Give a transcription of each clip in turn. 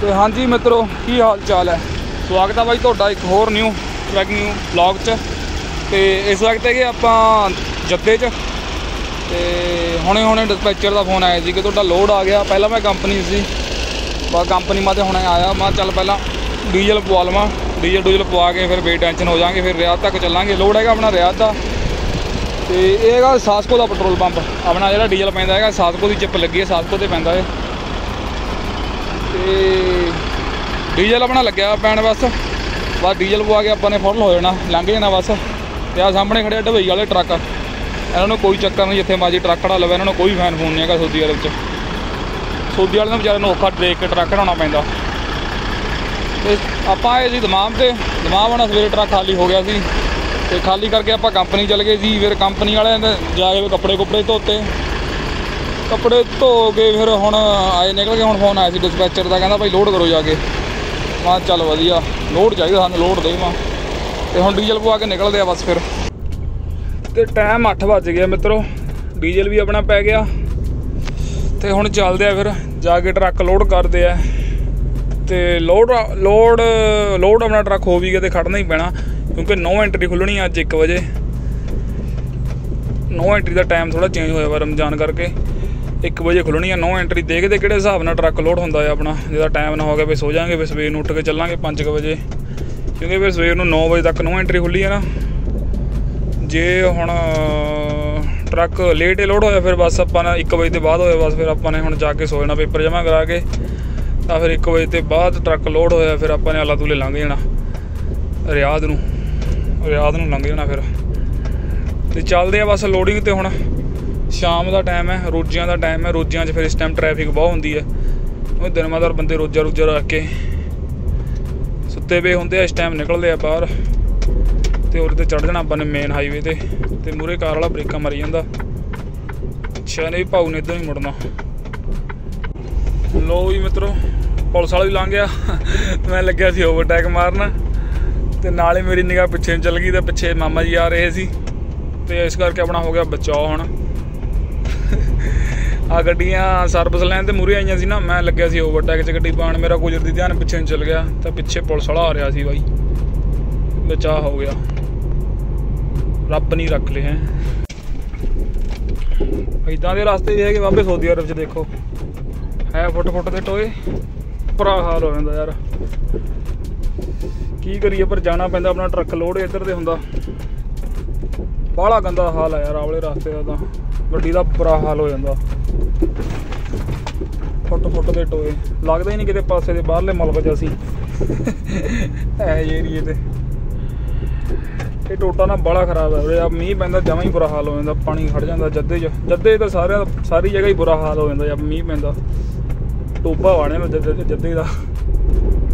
ਤੇ ਹਾਂਜੀ ਮਿੱਤਰੋ, ਕੀ ਹਾਲ ਚਾਲ ਹੈ? ਸਵਾਗਤ ਹੈ ਬਾਈ ਤੁਹਾਡਾ ਇੱਕ ਹੋਰ ਨਿਊ ਟਰੈਕਿੰਗ ਵਲੌਗ 'ਚ। ਤੇ ਇਸ ਵਕਤ ਹੈਗੇ ਆਪਾਂ ਜੱਦੇ 'ਚ। ਤੇ ਹੁਣੇ ਹੁਣੇ ਡਿਸਪੈਚਰ ਦਾ ਫੋਨ ਆਇਆ ਸੀ ਕਿ ਤੁਹਾਡਾ ਲੋਡ ਆ ਗਿਆ। ਪਹਿਲਾਂ ਮੈਂ ਕੰਪਨੀ ਸੀ। ਬਾ ਕੰਪਨੀ ਮਾ ਤੇ ਹੁਣੇ ਆਇਆ। ਮੈਂ ਚੱਲ ਪਹਿਲਾਂ ਡੀਜ਼ਲ ਪਵਾ ਲਵਾਂ। ਡੀਜ਼ਲ ਡੂਜ਼ਲ ਪਵਾ ਕੇ ਫਿਰ ਬੇ ਟੈਨਸ਼ਨ ਹੋ ਜਾਾਂਗੇ ਫਿਰ ਰਿਆਦ ਤੱਕ ਚੱਲਾਂਗੇ। ਲੋਡ ਹੈਗਾ ਆਪਣਾ ਰਿਆਤ ਦਾ। ਤੇ ਇਹ ਹੈਗਾ ਸਾਸਕੋ ਦਾ ਪੈਟਰੋਲ ਪੰਪ ਆਪਣਾ ਜਿਹੜਾ ਡੀਜ਼ਲ ਪੈਂਦਾ ਹੈਗਾ, ਸਾਸਕੋ ਦੀ ਚਿੱਪ ਲੱਗੀ ਹੈ, ਸਾਸਕੋ ਤੇ ਪੈਂਦਾ ਹੈ ਤੇ ਡੀਜ਼ਲ ਆਪਣਾ ਲੱਗਿਆ ਪੈਣ ਬਸ ਬਸ ਡੀਜ਼ਲ ਪਵਾ ਕੇ ਆਪਾਂ ਨੇ ਫੁੱਲ ਹੋ ਜਾਣਾ, ਲੰਘ ਜਾਣਾ ਬਸ। ਤੇ ਆ ਸਾਹਮਣੇ ਖੜੇ ਡਬਈ ਵਾਲੇ ਟਰੱਕ। ਇਹਨਾਂ ਨੂੰ ਕੋਈ ਚੱਕਰ ਨਹੀਂ ਜਿੱਥੇ ਮਾਜੀ ਟਰੱਕ ਖੜਾ ਲਵੇ, ਇਹਨਾਂ ਨੂੰ ਕੋਈ ਫੈਨ ਫੋਨ ਨਹੀਂ ਹੈਗਾ ਸਊਦੀ ਅਰਬ 'ਚ ਸਊਦੀ ਵਾਲੇ ਨੂੰ ਵਿਚਾਰੇ ਨੂੰ ਔਖਾ ਦੇਖ ਕੇ ਟਰੱਕ ਖੜਾਉਣਾ ਪੈਂਦਾ। ਤੇ ਆਪਾਂ ਆਏ ਸੀ ਦਮਾਮ ਤੇ, ਦਮਾਮ ਨਾਲ ਸਵੇਰੇ ਟਰੱਕ ਖਾਲੀ ਹੋ ਗਿਆ ਸੀ। ਤੇ ਖਾਲੀ ਕਰਕੇ ਆਪਾਂ ਕੰਪਨੀ ਚਲ ਗਏ ਸੀ, ਫਿਰ ਕੰਪਨੀ ਵਾਲਿਆਂ ਨੇ ਜਾ ਕੇ ਕੱਪੜੇ ਕੁੱਪੜੇ ਧੋਤੇ। ਕੱਪੜੇ ਧੋ ਕੇ ਫਿਰ ਹੁਣ ਆਏ ਨਿਕਲ ਕੇ ਹੁਣ ਫੋਨ ਆਇਆ ਸੀ ਡਿਸਪੈਚਰ ਦਾ, ਕਹਿੰਦਾ ਭਾਈ ਲੋਡ ਕਰੋ ਜਾ ਕੇ। ਮਾ ਚੱਲ ਵਧੀਆ ਲੋਡ ਚਾਹੀਦਾ ਸਾਨੂੰ ਲੋਡ ਦੇ ਮਾ। ਤੇ ਹੁਣ ਡੀਜ਼ਲ ਪਵਾ ਕੇ ਨਿਕਲਦੇ ਆ ਬਸ ਫਿਰ। ਤੇ ਟਾਈਮ 8 ਵੱਜ ਗਿਆ ਮਿੱਤਰੋ ਡੀਜ਼ਲ ਵੀ ਆਪਣਾ ਪੈ ਗਿਆ। ਤੇ ਹੁਣ ਚੱਲਦੇ ਆ ਫਿਰ, ਜਾ ਕੇ ਟਰੱਕ ਲੋਡ ਕਰਦੇ ਆ। ਤੇ ਲੋਡ ਲੋਡ ਲੋਡ ਆਪਣਾ ਟਰੱਕ ਹੋ ਵੀ ਗਿਆ ਤੇ ਖੜਨਾ ਹੀ ਪੈਣਾ, ਕਿਉਂਕਿ ਨੋ ਐਂਟਰੀ ਖੁੱਲਣੀ ਅੱਜ 1 ਵਜੇ। ਨੋ ਐਂਟਰੀ ਦਾ ਟਾਈਮ ਥੋੜਾ ਚੇਂਜ ਹੋਇਆ ਵਾ ਰਮਜ਼ਾਨ ਕਰਕੇ। 1 ਵਜੇ ਖੁੱਲਣੀ ਆ, ਨੋ ਐਂਟਰੀ ਦੇਖਦੇ ਕਿਹੜੇ ਹਿਸਾਬ ਨਾਲ ਟਰੱਕ ਲੋਡ ਹੁੰਦਾ ਆ ਆਪਣਾ? ਜਿਹਦਾ ਟਾਈਮ ਨਾ ਹੋ ਗਿਆ ਵੀ ਸੋ ਜਾਾਂਗੇ ਵੀ ਸਵੇਰ ਨੂੰ ਉੱਠ ਕੇ ਚੱਲਾਂਗੇ 5 ਵਜੇ। ਕਿਉਂਕਿ ਫਿਰ ਸਵੇਰ ਨੂੰ 9 ਵਜੇ ਤੱਕ ਨੋ ਐਂਟਰੀ ਖੁੱਲੀ ਆ ਨਾ। ਜੇ ਹੁਣ ਟਰੱਕ ਲੇਟ ਲੋਡ ਹੋਇਆ, ਫਿਰ ਬਸ ਆਪਾਂ ਨੇ 1 ਵਜੇ ਤੋਂ ਬਾਅਦ ਹੋਇਆ, ਬਸ ਫਿਰ ਆਪਾਂ ਨੇ ਹੁਣ ਜਾ ਕੇ ਸੋ ਜਾਣਾ ਪੇਪਰ ਜਮ੍ਹਾਂ ਕਰਾ ਕੇ। ਤਾਂ ਫਿਰ 1 ਵਜੇ ਤੋਂ ਬਾਅਦ ਟਰੱਕ ਲੋਡ ਹੋਇਆ, ਫਿਰ ਆਪਾਂ ਨੇ ਆਲਾ ਤੂਲੇ ਲੰਘ ਜਾਣਾ। ਰਿਆਦ ਨੂੰ। ਰਿਆਦ ਨੂੰ ਲੰਘ ਜਾਣਾ ਫਿਰ। ਤੇ ਚੱਲਦੇ ਆ ਬਸ ਲੋਡਿੰਗ ਤੇ ਹੁਣ। ਸ਼ਾਮ ਦਾ ਟਾਈਮ ਹੈ, ਰੋਜ਼ਿਆਂ ਦਾ ਟਾਈਮ ਹੈ, ਰੋਜ਼ਿਆਂ 'ਚ ਫਿਰ ਇਸ ਟਾਈਮ ਟ੍ਰੈਫਿਕ ਬਹੁਤ ਹੁੰਦੀ ਹੈ। ਉਹ ਦਿਨ ਮਾਦਰ ਬੰਦੇ ਰੋਜ਼ਾ ਰੋਜ਼ਾ ਰੱਖ ਕੇ ਸੁੱਤੇ ਪਏ ਹੁੰਦੇ ਆ, ਇਸ ਟਾਈਮ ਨਿਕਲਦੇ ਆ ਬਾਹਰ ਤੇ ਉਹਦੇ ਤੇ ਚੜ ਜਾਣਾ ਆਪਾਂ ਨੇ ਮੇਨ ਹਾਈਵੇ ਤੇ ਤੇ ਮੂਰੇ ਕਾਰ ਵਾਲਾ ਬ੍ਰੇਕਾਂ ਮਾਰੀ ਜਾਂਦਾ। ਅੱਛਾ ਨੇ ਭਾਊ ਨੇ ਇਦਾਂ ਹੀ ਮੁੜਨਾ। ਲੋ ਵੀ ਮਿੱਤਰੋ, ਪੁਲਿਸ ਵਾਲਾ ਵੀ ਲੰਘ ਗਿਆ। ਮੈਂ ਲੱਗਿਆ ਸੀ ਓਵਰਟੇਕ ਮਾਰਨ ਤੇ ਨਾਲੇ ਮੇਰੀ ਨਿਗਾਹ ਪਿੱਛੇ ਨੂੰ ਚੱਲ ਗਈ ਤੇ ਪਿੱਛੇ ਮਾਮਾ ਜੀ ਆ ਰਹੇ ਸੀ। ਤੇ ਇਸ ਕਰਕੇ ਆਪਣਾ ਹੋ ਗਿਆ ਬਚਾਓ ਹੁਣ। ਆ ਗੱਡੀਆਂ ਸਰਵਿਸ ਲੈਣ ਤੇ ਮੂਰੇ ਆਈਆਂ ਸੀ ਨਾ, ਮੈਂ ਲੱਗਿਆ ਸੀ ਓਵਰਟੇਕ 'ਚ ਗੱਡੀ ਪਾਣ ਮੇਰਾ ਕੁਦਰਤੀ ਧਿਆਨ ਪਿੱਛੇ ਨੂੰ ਚੱਲ ਗਿਆ, ਤਾਂ ਪਿੱਛੇ ਪੁਲਿਸ ਵਾਲਾ ਆ ਰਿਹਾ ਸੀ ਬਾਈ। ਬਚਾਅ ਹੋ ਗਿਆ। ਰੱਬ ਨਹੀਂ ਰੱਖ ਲਏ ਇਦਾਂ ਦੇ ਰਸਤੇ ਵੀ ਹੈਗੇ ਬਾਬੇ ਸਊਦੀ ਅਰਬ 'ਚ ਦੇਖੋ। ਹੈ ਫੁੱਟ ਫੁੱਟ ਦੇ ਟੋਏ। ਭਰਾ ਹਾਲ ਹੋ ਜਾਂਦਾ ਯਾਰ। ਕੀ ਕਰੀਏ, ਪਰ ਜਾਣਾ ਪੈਂਦਾ ਆਪਣਾ ਟਰੱਕ ਲੋਡ ਇੱਧਰ ਦੇ ਹੁੰਦਾ। ਬਾਹਲਾ ਗੰਦਾ ਹਾਲ ਆ ਯਾਰ ਆਵਲੇ ਰਸਤੇ ਦਾ ਤਾਂ। ਗੱਡੀ ਦਾ ਬੁਰਾ ਹਾਲ ਹੋ ਜਾਂਦਾ। ਫੁੱਟ ਫੁੱਟ ਦੇ ਟੋਏ। ਲੱਗਦਾ ਹੀ ਨਹੀਂ ਕਿਤੇ ਪਾਸੇ ਦੇ ਬਾਹਰਲੇ ਮਲਬਾ 'ਚ ਅਸੀਂ। ਐ ਏਰੀਏ ਤੇ। ਇਹ ਟੋਟਾ ਨਾ ਬੜਾ ਖਰਾਬ ਹੈ ਉਰੇ ਆ ਮੀਂਹ ਪੈਂਦਾ ਜਮਾਂ ਹੀ ਬੁਰਾ ਹਾਲ ਹੋ ਜਾਂਦਾ। ਪਾਣੀ ਖੜ ਜਾਂਦਾ ਜੱਦੇ 'ਚ। ਜੱਦੇ ਤਾਂ ਸਾਰਿਆਂ ਸਾਰੀ ਜਗ੍ਹਾ ਹੀ ਬੁਰਾ ਹਾਲ ਹੋ ਜਾਂਦਾ ਜਦ ਮੀਂਹ ਪੈਂਦਾ। ਟੋਬਾ ਵਾਣੇ ਨੂੰ ਜੱਦੇ ਜੱਦੇ ਦਾ।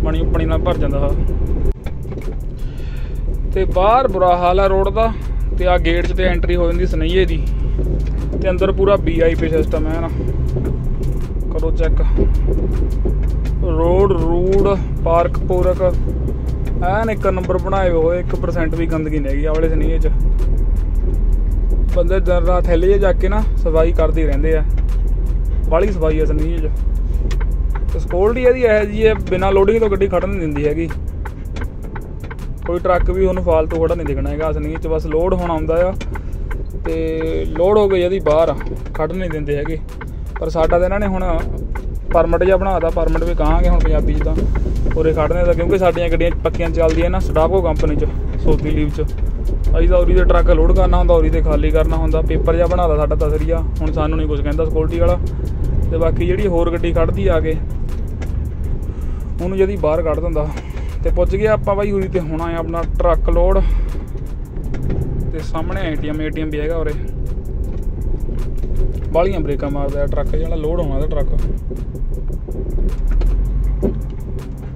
ਪਾਣੀ ਪਾਣੀ ਨਾਲ ਭਰ ਜਾਂਦਾ ਹਾ ਤੇ ਬਾਹਰ ਬੁਰਾ ਹਾਲ ਹੈ ਰੋਡ ਦਾ। ਤੇ ਆ ਗੇਟ 'ਚ ਤੇ ਐਂਟਰੀ ਹੋ ਜਾਂਦੀ ਸਨਈਏ ਦੀ। ਤੇ ਅੰਦਰ ਪੂਰਾ ਵੀਆਈਪੀ ਸਿਸਟਮ ਹੈ ਨਾ। ਕਰੋ ਚੈੱਕ ਰੋਡ ਰੂਡ ਪਾਰਕ, ਪੂਰਕ। ਐਨ ਇੱਕ ਨੰਬਰ ਬਣਾਏ ਹੋਏ 1% ਵੀ ਗੰਦਗੀ ਨਹੀਂ ਹੈਗੀ ਆ ਵਾਲੇ ਸਨੀਏ 'ਚ। ਬੰਦੇ ਦਿਨ ਰਾਤ ਥੈਲੇ 'ਚ ਜਾ ਕੇ ਨਾ ਸਫ਼ਾਈ ਕਰਦੇ ਰਹਿੰਦੇ ਆ। ਬਾਲੀ ਸਫ਼ਾਈ ਆ ਸਨੀਏ 'ਚ। ਤੇ ਸਕਿਉਰਟੀ ਇਹਦੀ ਇਹ ਜੀ ਹੈ, ਬਿਨਾ ਲੋਡਿੰਗ ਤੋਂ ਗੱਡੀ ਖੜਨ ਨਹੀਂ ਦਿੰਦੀ ਹੈਗੀ। ਕੋਈ ਟਰੱਕ ਵੀ ਉਹਨੂੰ ਫਾਲਤੂ ਖੜਾ ਨਹੀਂ ਦਿਖਣਾ ਹੈਗਾ, ਅਸਲੀ ਚ ਬਸ ਲੋਡ ਹੋਣਾ ਹੁੰਦਾ ਆ। ਤੇ ਲੋਡ ਹੋ ਗਈ ਇਹਦੀ ਬਾਹਰ ਖੜ ਨਹੀਂ ਦਿੰਦੇ ਹੈਗੇ। ਪਰ ਸਾਡਾ ਤਾਂ ਇਹਨਾਂ ਨੇ ਹੁਣ ਪਰਮਿਟ ਜਿਹਾ ਬਣਾਤਾ, ਪਰਮਿਟ ਵੀ ਕਹਾਂਗੇ ਹੁਣ ਪੰਜਾਬੀ ਚ ਤਾਂ, ਉਰੇ ਖੜਨੇ ਦਾ, ਕਿਉਂਕਿ ਸਾਡੀਆਂ ਗੱਡੀਆਂ ਪੱਕੀਆਂ ਚੱਲਦੀਆਂ ਨਾ ਸਟਾਫੋ ਕੰਪਨੀ ਚ, ਸੋਦੀ ਲੀਵ ਚ। ਅਸੀਂ ਤਾਂ ਉਰੀ ਦੇ ਟਰੱਕ ਲੋਡ ਕਰਨਾ ਹੁੰਦਾ, ਉਰੀ ਤੇ ਖਾਲੀ ਕਰਨਾ ਹੁੰਦਾ, ਪੇਪਰ ਜਿਹਾ ਬਣਾਦਾ ਸਾਡਾ ਤਸਰੀਆ, ਹੁਣ ਸਾਨੂੰ ਨਹੀਂ ਕੁਝ ਕਹਿੰਦਾ ਸਕਿਉਰਟੀ ਵਾਲਾ। ਤੇ ਬਾਕੀ ਜਿਹੜੀ ਹੋਰ ਗੱਡੀ ਖੜਦੀ ਆ ਕੇ, ਉਹਨੂੰ ਜਦੀ ਬਾਹਰ ਕੱਢ ਦਿੰਦਾ। ਤੇ ਪੁੱਜ ਗਿਆ ਆਪਾਂ ਬਾਈ ਉਰੀ ਤੇ, ਹੋਣਾ ਆ ਆਪਣਾ ਟਰੱਕ ਲੋਡ। ਤੇ ਸਾਹਮਣੇ ਏਟੀਐਮ ਏਟੀਐਮ ਵੀ ਹੈਗਾ ਉਰੇ। ਬਾਲੀਆਂ ਬ੍ਰੇਕਾਂ ਮਾਰਦਾ ਟਰੱਕ, ਜਿਹੜਾ ਲੋਡ ਹੋਣਾ ਦਾ ਟਰੱਕ।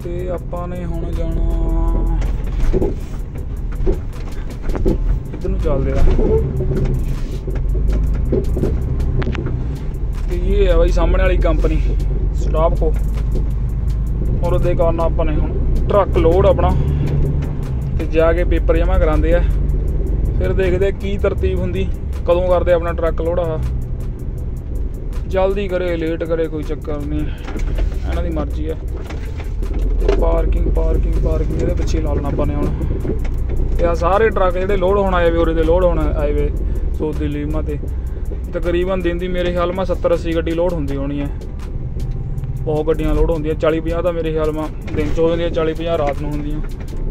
ਤੇ ਆਪਾਂ ਨੇ ਹੁਣ ਜਾਣਾ ਇੱਧਰ ਨੂੰ ਚੱਲਦੇ ਆ। ਤੇ ਇਹ ਹੈ ਬਾਈ ਸਾਹਮਣੇ ਵਾਲੀ ਕੰਪਨੀ ਸਟਾਪ ਕੋ। ਔਰ ਉਹਦੇ ਕਾਰਨ ਆਪਾਂ ਨੇ ਹੁਣ ਟਰੱਕ ਲੋਡ ਆਪਣਾ। ਤੇ ਜਾ ਕੇ ਪੇਪਰ ਜਮ੍ਹਾਂ ਕਰਾਉਂਦੇ ਆ। ਫਿਰ ਦੇਖਦੇ ਕੀ ਤਰਤੀਬ ਹੁੰਦੀ, ਕਦੋਂ ਕਰਦੇ ਆਪਣਾ ਟਰੱਕ ਲੋਡ ਆ। ਜਲਦੀ ਕਰੇ ਲੇਟ ਕਰੇ, ਕੋਈ ਚੱਕਰ ਨਹੀਂ। ਇਹਨਾਂ ਦੀ ਮਰਜ਼ੀ ਹੈ ਪਾਰਕਿੰਗ ਪਾਰਕਿੰਗ ਪਾਰਕਿੰਗ ਇਹਦੇ ਪਿੱਛੇ ਲਾ ਲੈਣਾ ਆਪਾਂ ਨੇ ਹੁਣ। ਇਹ ਆ ਸਾਰੇ ਟਰੱਕ ਜਿਹੜੇ ਲੋਡ ਹੋਣ ਆਏ ਵੇ, ਉਰੇ ਦੇ ਲੋਡ ਹੋਣ ਆਏ ਵੇ, ਸੋਦੀ ਲੀਮਾ ਤੇ। ਤਕਰੀਬਨ ਦਿਨ ਦੀ ਮੇਰੇ ਖਿਆਲ ਮਾ 70 80 ਗੱਡੀ ਲੋਡ ਹੁੰਦੀ ਹੋਣੀ ਹੈ ਬਹੁਤ ਗੱਡੀਆਂ ਲੋਡ ਹੁੰਦੀਆਂ 40 50 ਤਾਂ ਮੇਰੇ ਖਿਆਲ ਮਾ ਦਿਨ ਚ ਹੋ ਜਾਂਦੀਆਂ 40 50 ਰਾਤ ਨੂੰ ਹੁੰਦੀਆਂ।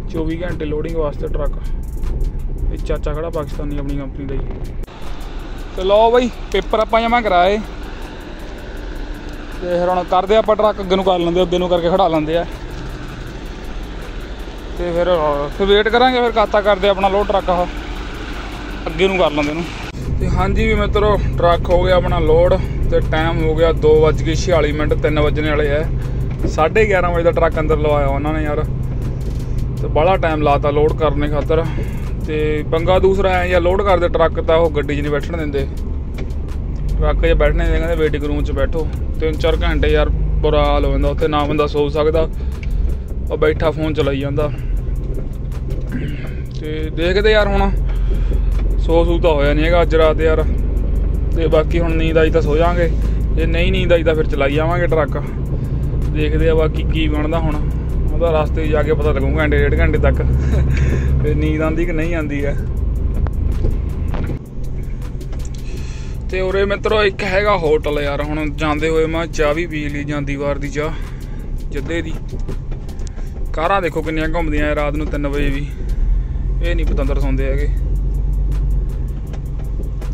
24 ਘੰਟੇ ਲੋਡਿੰਗ ਵਾਸਤੇ ਟਰੱਕ। ਚਾਚਾ ਖੜਾ ਪਾਕਿਸਤਾਨੀ ਆਪਣੀ ਕੰਪਨੀ ਦਾ ਹੀ। ਤੇ ਲਓ ਬਾਈ ਪੇਪਰ ਆਪਾਂ ਜਮਾ ਕਰਾਏ। ਤੇ ਫਿਰ ਹੁਣ ਕਰਦੇ ਆਪਾਂ ਟਰੱਕ, ਅੱਗੇ ਨੂੰ ਕਰ ਲੈਂਦੇ, ਅੱਗੇ ਨੂੰ ਕਰਕੇ ਖੜਾ ਲੈਂਦੇ ਆ। ਤੇ ਫਿਰ ਫਿਰ ਵੇਟ ਕਰਾਂਗੇ, ਫਿਰ ਕਾਤਾ ਕਰਦੇ ਆਪਣਾ ਲੋਡ ਟਰੱਕ ਆ ਅੱਗੇ ਨੂੰ ਕਰ ਲੈਂਦੇ ਨੂੰ ਤੇ ਹਾਂਜੀ ਵੀ ਮਿੱਤਰੋ, ਟਰੱਕ ਹੋ ਗਿਆ ਆਪਣਾ ਲੋਡ ਤੇ ਟਾਈਮ ਹੋ ਗਿਆ 2:46 ਮਿੰਟ 3 ਵਜਣੇ ਵਾਲੇ ਐ 11:30 ਵਜੇ ਦਾ ਟਰੱਕ ਅੰਦਰ ਲਵਾਇਆ ਉਹਨਾਂ ਨੇ ਯਾਰ। ਤੇ ਬੜਾ ਟਾਈਮ ਲਾਤਾ ਲੋਡ ਕਰਨੇ ਖਾਤਰ। ਤੇ ਪੰਗਾ ਦੂਸਰਾ ਹੈ ਜਾਂ ਲੋਡ ਕਰਦੇ ਟਰੱਕ ਤਾਂ ਉਹ ਗੱਡੀ 'ਚ ਨਹੀਂ ਬੈਠਣ ਦਿੰਦੇ। ਟਰੱਕ 'ਚ ਬੈਠਣੇ ਦੇ ਕਹਿੰਦੇ ਵੇਟਿੰਗ ਰੂਮ 'ਚ ਬੈਠੋ। ਤਿੰਨ ਚਾਰ ਘੰਟੇ ਯਾਰ ਬੁਰਾ ਹਾਲ ਹੋ ਜਾਂਦਾ, ਉੱਥੇ ਨਾ ਬੰਦਾ ਸੋ ਸਕਦਾ, ਉਹ ਬੈਠਾ ਫੋਨ ਚਲਾਈ ਜਾਂਦਾ। ਤੇ ਦੇਖਦੇ ਯਾਰ ਹੁਣ, ਸੋ ਸੂ ਤਾਂ ਹੋਇਆ ਨਹੀਂ ਹੈਗਾ ਅੱਜ ਰਾਤ ਯਾਰ। ਤੇ ਬਾਕੀ ਹੁਣ ਨੀਂਦ ਆਈ ਤਾਂ ਸੋ ਜਾਾਂਗੇ ਜੇ ਨਹੀਂ ਨੀਂਦ ਆਈ ਤਾਂ ਫਿਰ ਚਲਾਈ ਜਾਵਾਂਗੇ ਟਰੱਕ। ਦੇਖਦੇ ਆ ਬਾਕੀ ਕੀ ਬਣਦਾ ਹੁਣ। ਉਹਦਾ ਰਸਤੇ ਜਾ ਕੇ ਪਤਾ ਲੱਗੂਗਾ ਘੰਟੇ, ਡੇਢ ਘੰਟੇ ਤੱਕ। ਤੇ ਨੀਂਦ ਆਂਦੀ ਕਿ ਨਹੀਂ ਆਂਦੀ ਹੈ? ਤੇ ਉਰੇ ਮਿੱਤਰੋ, ਇੱਕ ਹੈਗਾ ਹੋਟਲ ਯਾਰ, ਹੁਣ ਜਾਂਦੇ ਹੋਏ ਮੈਂ ਚਾਹ ਵੀ ਪੀ ਲਈ ਜਾਂਦੀ ਵਾਰ ਦੀ ਚਾਹ, ਜੱਦੇ ਦੀ। ਕਾਰਾਂ ਦੇਖੋ ਕਿੰਨੀਆਂ ਘੁੰਮਦੀਆਂ ਰਾਤ ਨੂੰ 3 ਵਜੇ ਵੀ। ਇਹ ਨਹੀਂ ਪਤੰਦਰ ਸੌਂਦੇ ਹੈਗੇ।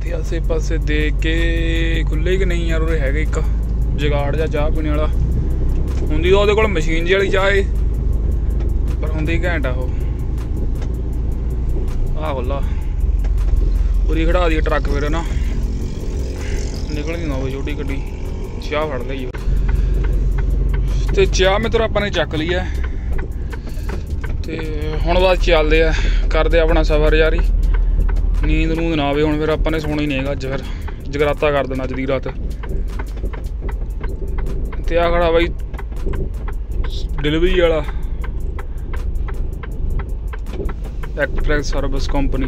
ਤੇ ਆਸੇ ਪਾਸੇ ਦੇਖ ਕੇ ਖੁੱਲੇ ਕਿ ਨਹੀਂ ਯਾਰ, ਉਰੇ ਹੈਗਾ ਇੱਕ, ਜਗਾੜ ਜਾਂ ਚਾਹ ਪੀਣ ਵਾਲਾ। ਹੁੰਦੀ ਤਾਂ ਉਹਦੇ ਕੋਲ ਮਸ਼ੀਨ ਜਿਹੀ ਵਾਲੀ ਚਾਹ ਏ। ਹੁੰਦੀ ਘੈਂਟ ਆ ਉਹ। ਆਹ ਹੁੱਲਾ ਪੂਰੀ ਖੜਾ ਦੀ ਟਰੱਕ ਫਿਰ ਨਾ ਨਿਕਲ ਨਹੀਂ ਨਾ ਹੋਵੇ ਛੋਟੀ ਗੱਡੀ। ਚਾਹ ਫੜ ਲਈ ਤੇ ਚਾਹ ਮਿੱਤਰ ਆਪਾਂ ਨੇ ਚੱਕ ਲਈ ਐ ਤੇ ਹੁਣ ਬਾਅਦ ਚੱਲਦੇ ਆ। ਕਰਦੇ ਆਪਣਾ ਸਫ਼ਰ ਯਾਰੀ। ਨੀਂਦ ਨੂੰਦ ਨਾ ਆਵੇ ਹੁਣ ਫਿਰ, ਆਪਾਂ ਨੇ ਸੋਣਾ ਹੀ ਨਹੀਂ ਅੱਜ ਫਿਰ। ਜਗਰਾਤਾ ਕਰ ਦੇਣਾ ਅੱਜ ਦੀ ਰਾਤ। ਤੇ ਆ ਖੜਾ ਬਾਈ, ਡਿਲੀਵਰੀ ਵਾਲਾ। ਐਕਸਪ੍ਰੈਸ ਸਰਵਿਸ ਕੰਪਨੀ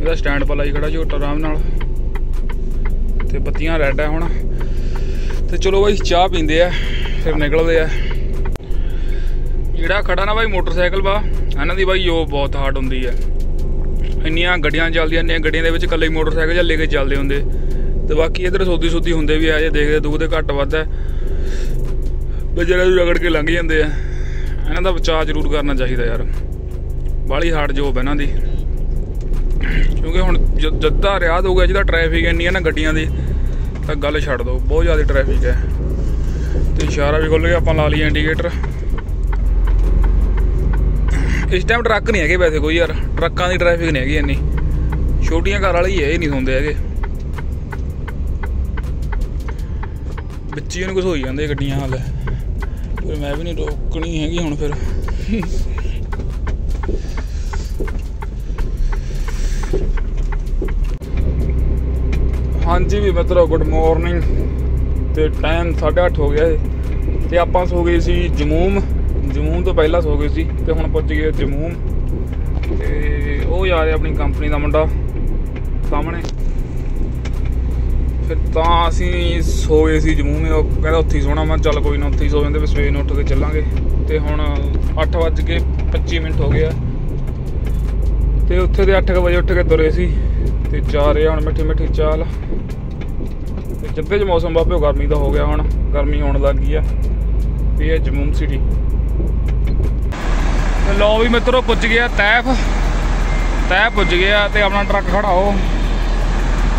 ਇਹਦਾ ਸਟੈਂਡ ਪਾ ਲਾਈ ਖੜਾ ਝੋਟਾ ਆਰਾਮ ਨਾਲ। ਤੇ ਬੱਤੀਆਂ ਰੈੱਡ ਆ ਹੁਣ। ਤੇ ਚਲੋ ਬਾਈ, ਚਾਹ ਪੀਂਦੇ ਆ, ਫਿਰ ਨਿਕਲਦੇ ਆ। ਜਿਹੜਾ ਖੜਾ ਨਾ ਬਾਈ, ਮੋਟਰਸਾਈਕਲ ਵਾ, ਇਹਨਾਂ ਦੀ ਬਾਈ ਉਹ ਬਹੁਤ ਹਾਰਡ ਹੁੰਦੀ ਆ। ਇੰਨੀਆਂ ਗੱਡੀਆਂ ਚੱਲਦੀਆਂ ਨੇ ਗੱਡੀਆਂ ਦੇ ਵਿੱਚ ਇਕੱਲੇ ਮੋਟਰਸਾਈਕਲ ਜਾਂ ਲੈ ਕੇ ਚੱਲਦੇ ਹੁੰਦੇ। ਤੇ ਬਾਕੀ ਇਧਰ ਸੋਦੀ ਸੋਦੀ ਹੁੰਦੇ ਵੀ ਆ, ਜੇ ਦੇਖਦੇ ਦੁੱਖ ਦੇ ਘੱਟ ਵੱਧ ਹੈ ਬਜਰਾ ਰਗੜ ਕੇ ਲੰਘ ਜਾਂਦੇ ਆ, ਇਹਨਾਂ ਦਾ ਬਚਾਅ ਜ਼ਰੂਰ ਕਰਨਾ ਚਾਹੀਦਾ ਯਾਰ। ਬਾਲੀ ਹਾਰਡ ਜੋਬ ਹੈ ਇਹਨਾਂ ਦੀ। ਕਿਉਂਕਿ ਹੁਣ ਜ- ਜੱਦਾ ਰਿਆਦ ਹੋ ਗਿਆ ਜਿਹਦਾ ਟ੍ਰੈਫਿਕ ਇੰਨੀ ਹੈ ਨਾ ਗੱਡੀਆਂ ਦੀ, ਤਾਂ ਗੱਲ ਛੱਡ ਦੋ ਬਹੁਤ ਜ਼ਿਆਦਾ ਟ੍ਰੈਫਿਕ ਹੈ। ਤੇ ਇਸ਼ਾਰਾ ਵੀ ਖੁੱਲ ਗਿਆ, ਆਪਾਂ ਲਾ ਲਈ ਇੰਡੀਕੇਟਰ ਇਸ ਟਾਈਮ ਟਰੱਕ ਨਹੀਂ ਹੈਗੇ ਵੈਸੇ ਕੋਈ ਯਾਰ ਟਰੱਕਾਂ ਦੀ ਟ੍ਰੈਫਿਕ ਨਹੀਂ ਹੈਗੀ ਇੰਨੀ। ਛੋਟੀਆਂ ਕਾਰ ਵਾਲੀ ਹੈ ਇਹ ਨਹੀਂ ਹੁੰਦੇ ਹੈਗੇ। ਬੱਚੀਆਂ ਨੂੰ ਕੁਝ ਹੋਈ ਜਾਂਦੇ ਗੱਡੀਆਂ ਹਾਲ ਫਿਰ ਮੈਂ ਵੀ ਨਹੀਂ ਰੋਕਣੀ ਹੈਗੀ ਹੁਣ ਫਿਰ। ਹਾਂਜੀ ਵੀ ਮਿੱਤਰੋ ਗੁੱਡ ਮਾਰਨਿੰਗ ਤੇ ਟਾਈਮ 8:30 ਹੋ ਗਿਆ ਹੈ ਤੇ ਆਪਾਂ ਸੋ ਗਏ ਸੀ ਜਮੂਮ। ਜਮੂਮ ਤੋਂ ਪਹਿਲਾਂ ਸੋ ਗਏ ਸੀ ਤੇ ਹੁਣ ਪੁੱਜ ਗਏ ਜਮੂਮ। ਤੇ ਉਹ ਜਾ ਰਿਹਾ ਆਪਣੀ ਕੰਪਨੀ ਦਾ ਮੁੰਡਾ ਸਾਹਮਣੇ। ਫਿਰ ਤਾਂ ਅਸੀਂ ਸੋ ਗਏ ਸੀ ਜਮੂਮ ਉਹ ਕਹਿੰਦਾ ਉੱਥੇ ਹੀ ਸੋਣਾ। ਮੈਂ ਚੱਲ ਕੋਈ ਨਾ ਉੱਥੇ ਹੀ ਸੋ ਜਾਂਦੇ, ਫਿਰ ਸਵੇਰ ਨੂੰ ਉੱਠ ਕੇ ਚੱਲਾਂਗੇ। ਤੇ ਹੁਣ 8 ਵੱਜ ਕੇ 25 ਮਿੰਟ ਹੋ ਗਏ ਆ। ਤੇ ਉੱਥੇ ਦੇ 8 ਵਜੇ ਉੱਠ ਕੇ ਤੁਰੇ ਸੀ। ਤੇ ਚਾਹ ਰਿਹਾ ਹੁਣ ਮਿੱਠੀ ਮਿੱਠੀ ਚਾਲ। ਤੇ ਜਿੱਦੇ ਚ ਮੌਸਮ ਬਾਪੇ ਗਰਮੀ ਦਾ ਹੋ ਗਿਆ ਹੁਣ, ਗਰਮੀ ਹੋਣ ਲੱਗ ਗਈ ਆ, ਤੇ ਇਹ ਜਮੂਮ ਸਿਟੀ ਤੇ ਲੋ ਵੀ ਮਿੱਤਰੋ, ਪੁੱਜ ਗਿਆ ਤੈਫ ਤੈਫ ਪੁੱਜ ਗਿਆ ਤੇ ਆਪਣਾ ਟਰੱਕ ਖੜਾਓ ਹੋ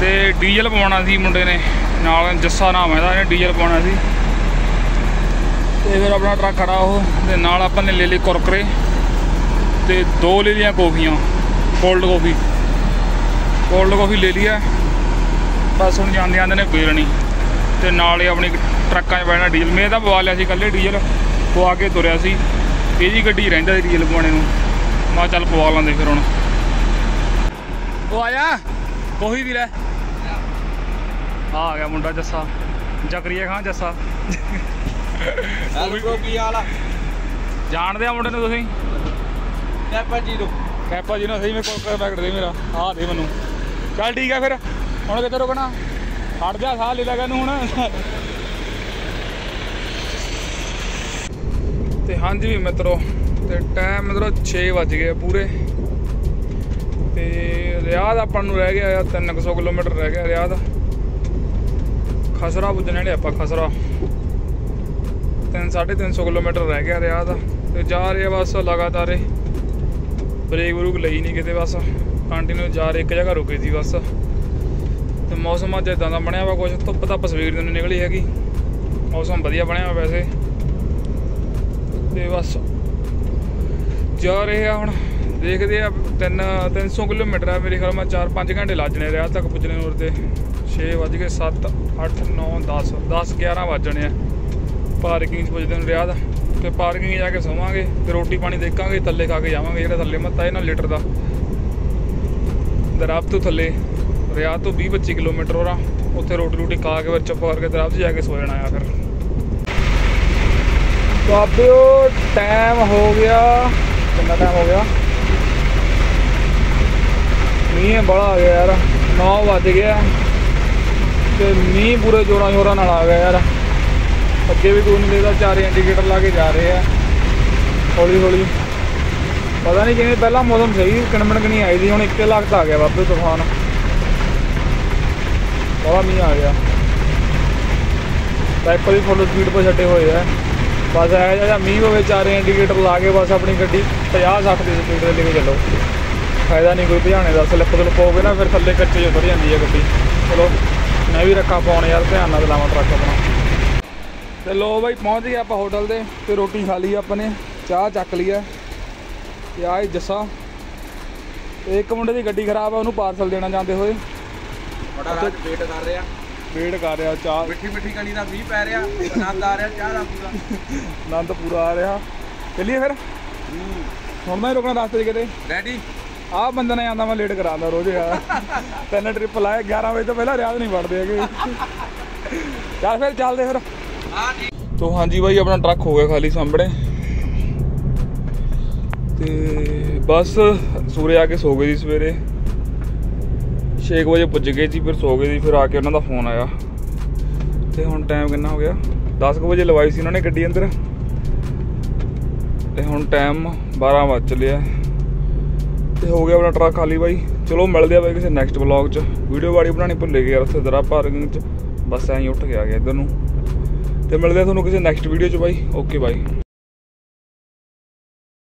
ਤੇ ਡੀਜ਼ਲ ਪਵਾਉਣਾ ਸੀ ਮੁੰਡੇ ਨੇ, ਨਾਲ ਜੱਸਾ ਨਾਮ ਹੈ ਇਹਦਾ, ਇਹਨੇ ਡੀਜ਼ਲ ਪਵਾਉਣਾ ਸੀ। ਤੇ ਫਿਰ ਆਪਣਾ ਟਰੱਕ ਖੜਾ ਉਹ, ਤੇ ਨਾਲ ਆਪਾਂ ਨੇ ਲੈ ਲਈ ਕੁਰਕਰੇ। ਤੇ ਦੋ ਲੈ ਲਈਆਂ ਕੌਫੀਆਂ, ਕੋਲਡ ਕਾਫੀ। ਕੋਲਡ ਕਾਫੀ ਲੈ ਲਈ ਲਿਆ ਬਸ ਹੁਣ ਜਾਂਦੇ ਜਾਂਦੇ ਨੇ ਲੈਣੀ ਤੇ ਨਾਲ ਹੀ ਆਪਣੀ ਟਰੱਕਾਂ 'ਚ ਪੈਣਾ ਡੀਜ਼ਲ। ਮੈਂ ਤਾਂ ਪਵਾ ਲਿਆ ਸੀ ਕੱਲੇ ਡੀਜ਼ਲ ਪਵਾ ਕੇ ਤੁਰਿਆ ਸੀ। ਇਹਦੀ ਗੱਡੀ ਰਹਿੰਦਾ ਸੀ ਡੀਜ਼ਲ ਪਵਾਉਣੇ ਨੂੰ। ਮੈਂ ਚੱਲ ਪਵਾ ਲਾਂਦੇ ਫਿਰ ਹੁਣ। ਉਹ ਆਇਆ? ਕੋਹੀ ਵੀ ਲੈ ਆ ਗਿਆ ਮੁੰਡਾ ਜੱਸਾ। ਜ਼ਕਰੀਆ ਖਾਨ ਜੱਸਾ। ਹੈਲੋ ਗੋਗੀ ਵਾਲਾ। ਜਾਣਦੇ ਆ ਮੁੰਡੇ ਨੂੰ ਤੁਸੀਂ? ਪੈਪਾ ਜੀ ਨੂੰ ਕੈਪਾ ਜੀ ਨੂੰ ਸਹੀ ਮੈਂ ਕੋਲ ਪੈਕਟ ਦੇ ਮੇਰਾ। ਆ ਦੇ ਮੈਨੂੰ। ਚੱਲ ਠੀਕ ਆ ਫਿਰ। ਹੁਣ ਕਿੱਥੇ ਰੁਕਣਾ? ਹਟ ਜਾ, ਸਾਹ ਲੈ ਲਗਾ ਨੂੰ ਹੁਣ। ਤੇ ਹਾਂਜੀ ਵੀ ਮਿੱਤਰੋ, ਤੇ ਟਾਈਮ ਮਿੱਤਰੋ 6 ਵੱਜ ਗਏ ਪੂਰੇ। ਤੇ ਰਿਆਦ ਆਪਾਂ ਨੂੰ ਰਹਿ ਗਿਆ ਆ 300 ਕਿਲੋਮੀਟਰ ਰਹਿ ਗਿਆ ਰਿਆਦ। ਖਸਰਾ ਪੁੱਜਣੇ ਨੇ ਆਪਾਂ ਖਸਰਾ। 3 350 ਕਿਲੋਮੀਟਰ ਰਹਿ ਗਿਆ ਰਿਆਦ। ਤੇ ਜਾ ਰਹੇ ਆ ਬਸ ਲਗਾਤਾਰ ਹੀ ਬ੍ਰੇਕ ਬਰੂਕ ਲਈ ਨਹੀਂ ਕਿਤੇ ਬਸ। ਕੰਟੀਨਿਊ ਜਾ ਰਹੇ, ਇੱਕ ਜਗ੍ਹਾ ਰੁਕੇ ਸੀ ਬਸ। ਤੇ ਮੌਸਮ ਅੱਜ ਇਦਾਂ ਦਾ ਬਣਿਆ ਵਾ ਕੁਝ ਧੁੱਪ ਤਾਂ ਸਵੇਰ ਦੀ ਨਿਕਲੀ ਹੈਗੀ। ਮੌਸਮ ਵਧੀਆ ਬਣਿਆ ਵਾ ਵੈਸੇ। ਤੇ ਬਸ, ਜਾ ਰਹੇ ਆ ਹੁਣ, ਦੇਖਦੇ ਆ 3 300 ਕਿਲੋਮੀਟਰ ਆ ਮੇਰੇ ਖਿਆਲ ਮੈਂ 4-5 ਘੰਟੇ ਲੱਜਣੇ ਰਿਆ ਤੱਕ ਪੁੱਜਣੇ ਨੂੰ ਤੇ। 6 ਵੱਜ ਗਏ 7 8 9 10 10 11 ਵੱਜਣੇ ਆ। ਪਾਰਕਿੰਗ 'ਚ ਪੁੱਜਦੇ ਨੂੰ ਰਿਆ ਦਾ ਤੇ ਪਾਰਕਿੰਗ ਜਾ ਕੇ ਸੋਵਾਂਗੇ, ਤੇ ਰੋਟੀ ਪਾਣੀ ਦੇਖਾਂਗੇ, ਥੱਲੇ ਖਾ ਕੇ ਜਾਵਾਂਗੇ। ਜਿਹੜਾ ਥੱਲੇ ਮੱਤਾ ਇਹਨਾਂ ਲੀਟਰ ਦਾ। ਦਰਾਬ ਤੋਂ ਥੱਲੇ। ਰਿਆ ਤੋਂ 20 25 ਕਿਲੋਮੀਟਰ ਹੋਰਾ ਉੱਥੇ ਰੋਟੀ ਰੋਟੀ ਖਾ ਕੇ ਫਿਰ ਚੁੱਪ ਕਰਕੇ ਦਰਾਬ 'ਚ ਜਾ ਕੇ ਸੋ ਜਾਣਾ ਆ ਫਿਰ। ਬਾਬਿਓ ਟਾਈਮ ਹੋ ਗਿਆ। ਕਿੰਨਾ ਟਾਈਮ ਹੋ ਗਿਆ? ਮੀਂਹ ਬੜਾ ਆ ਗਿਆ ਯਾਰ। 9 ਵੱਜ ਗਿਆ ਤੇ ਮੀਂਹ ਪੂਰੇ ਜੋਰਾਂ ਸ਼ੋਰਾਂ ਨਾਲ ਆ ਗਿਆ ਯਾਰ। ਅੱਗੇ ਵੀ ਕੋਈ ਨਹੀਂ ਦੇਖਦਾ, ਚਾਰੇ ਇੰਡੀਕੇਟਰ ਲਾ ਕੇ ਜਾ ਰਹੇ ਆ। ਹੌਲੀ ਹੌਲੀ। ਪਤਾ ਨਹੀਂ ਕਿਵੇਂ, ਪਹਿਲਾਂ ਮੌਸਮ ਸਹੀ ਕਣਮਣ ਕਣੀ ਆਈ ਸੀ, ਹੁਣ ਇੱਕੇ ਲੱਖ ਤਾਂ ਆ ਗਿਆ ਬਾਬੇ, ਤੂਫਾਨ। ਬੜਾ ਮੀਂਹ ਆ ਗਿਆ। ਸਾਈਕਲ ਵੀ ਫੁੱਲ ਸਪੀਡ 'ਤੇ ਛੱਡੇ ਹੋਏ ਆ। ਬਸ ਇਹ ਜਿਹਾ ਮੀਂਹ ਹੋਵੇ ਚਾਰੇ ਇੰਡੀਕੇਟਰ ਲਾ ਕੇ ਬਸ ਆਪਣੀ ਗੱਡੀ 50 60 ਦੀ ਸਪੀਡ ਤੇ ਲੈ ਕੇ ਚੱਲੋ। ਫਾਇਦਾ ਨਹੀਂ ਕੋਈ ਭਜਾਣੇ ਦਾ, ਸਲਿੱਪ ਸਲਿੱਪ ਹੋਵੇ ਨਾ, ਫਿਰ ਥੱਲੇ ਕੱਚੇ ਉਤਰ ਜਾਂਦੀ ਹੈ ਗੱਡੀ। ਚਲੋ, ਮੈਂ ਵੀ ਰੱਖਾਂ ਫੋਨ ਯਾਰ, ਧਿਆਨ ਨਾਲ ਲਾਵਾਂ ਟਰੱਕ ਆਪਣਾ। ਤੇ ਲੋ ਬਾਈ, ਪਹੁੰਚ ਗਏ ਆਪਾਂ ਹੋਟਲ ਤੇ ਤੇ ਰੋਟੀ ਖਾ ਲਈ ਆਪਾਂ ਨੇ, ਚਾਹ ਚੱਕ ਲਈ ਹੈ ਤੇ ਆਹ ਜੱਸਾ। ਇੱਕ ਮੁੰਡੇ ਦੀ ਗੱਡੀ ਖਰਾਬ ਆ, ਉਹਨੂੰ ਪਾਰਸਲ ਦੇਣਾ ਜਾਂਦੇ ਹੋਏ। ਬੜਾ ਰਾਤ ਵੇਟ ਕਰ ਰਿਹਾ। ਵੇਟ ਕਰ ਰਿਹਾ ਚਾਹ। ਮਿੱਠੀ ਮਿੱਠੀ ਕਣੀ ਦਾ ਮੀਂਹ ਪੈ ਰਿਹਾ ਆਨੰਦ ਆ ਰਿਹਾ ਚਾਹ ਦਾ ਪੂਰਾ। ਆਨੰਦ ਪੂਰਾ ਆ ਰਿਹਾ। ਚੱਲੀਏ ਫਿਰ? ਹੁਣ ਮੈਂ ਰੁਕਣਾ ਰਸਤੇ 'ਚ ਕਿਤੇ। ਰੈਡੀ ਆਹ ਬੰਦਾ ਨੇ ਆਂਦਾ ਮੈਂ ਲੇਟ ਕਰਾਉਂਦਾ ਰੋਜ਼ ਯਾਰ। ਤਿੰਨ ਟ੍ਰਿਪ ਲਾਏ 11 ਵਜੇ ਤੋਂ ਪਹਿਲਾਂ ਰਿਆਜ਼ ਨਹੀਂ ਵੜਦੇ ਹੈਗੇ। ਚੱਲ ਫਿਰ ਚੱਲਦੇ ਫਿਰ। ਹਾਂ ਠੀਕ। ਤੋ ਹਾਂਜੀ ਬਾਈ ਆਪਣਾ ਟਰੱਕ ਹੋ ਗਿਆ ਖਾਲੀ ਸਾਹਮਣੇ। ਤੇ ਬਸ ਸੂਰੇ ਆ ਕੇ ਸੋ ਗਏ ਸੀ ਸਵੇਰੇ। 6 ਵਜੇ ਪੁੱਜ ਗਏ ਜੀ ਫਿਰ ਸੋ ਗਏ ਜੀ ਫਿਰ ਆ ਕੇ ਉਹਨਾਂ ਦਾ ਫੋਨ ਆਇਆ। ਤੇ ਹੁਣ ਟਾਈਮ ਕਿੰਨਾ ਹੋ ਗਿਆ? 10 ਕੁ ਵਜੇ ਲਵਾਈ ਸੀ ਉਹਨਾਂ ਨੇ ਗੱਡੀ ਅੰਦਰ। ਤੇ ਹੁਣ ਟਾਈਮ 12 ਵੱਜ ਚੱਲਿਆ। ਤੇ ਹੋ ਗਿਆ ਆਪਣਾ ਟਰੱਕ ਖਾਲੀ ਬਾਈ। ਚਲੋ ਮਿਲਦੇ ਆ ਬਾਈ ਕਿਸੇ ਨੈਕਸਟ ਵਲੌਗ 'ਚ। ਵੀਡੀਓ ਵਾੜੀ ਬਣਾਣੀ ਭੁੱਲੇ ਗਏ ਯਾਰ, ਉੱਥੇ ਦਰਾ ਪਾਰਕਿੰਗ 'ਚ। ਬਸ ਐਂ ਹੀ ਉੱਠ ਕੇ ਆ ਗਿਆ ਇੱਧਰ ਨੂੰ। ਤੇ ਮਿਲਦੇ ਆ ਤੁਹਾਨੂੰ ਕਿਸੇ ਨੈਕਸਟ ਵੀਡੀਓ 'ਚ ਬਾਈ। ਓਕੇ ਬਾਈ